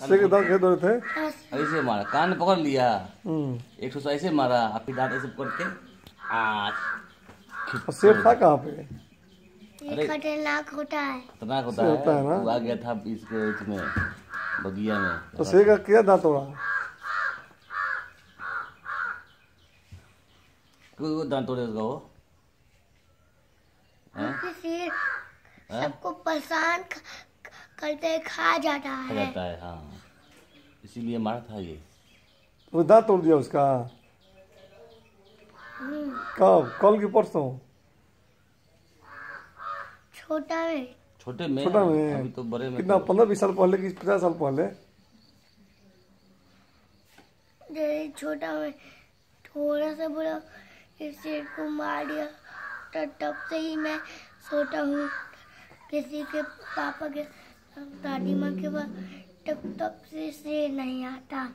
शेर के दांत कैसे दौड़े थे ऐसे मारा कान पकड़ लिया। हम्म। एक सौ ऐसे मारा फिर दांत ऐसे पकड़ के आज शेर था कहाँ पे? अरे खतरनाक होता है। खतरनाक होता है होता है ना? वो आ गया था इसके इसमें बगिया में। तो शेर का क्या दांत तोड़ा कोई वो दांत तोड़े उसका वो? हैं? हैं? सबको परेशान करते खा जाता खा है। जाता है हाँ। इसीलिए मारा था ये। वो दांत तोड़ दिया उसका। कब? कल की परसों? छोटा में छोटे में? छोटा में। अभी तो बड़े में कितना? तो- पंद्रह बीस साल पहले कि पचास साल पहले? जैसे छोटा में थोड़ा सा बोला इस शेर को मार दिया तो तब से ही मैं सोता हूँ। किसी के पापा के दादी माँ के पास तब तब से नहीं आता।